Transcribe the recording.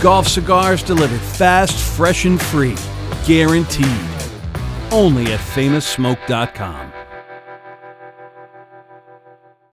Golf cigars delivered fast, fresh, and free. Guaranteed. Only at FamousSmoke.com.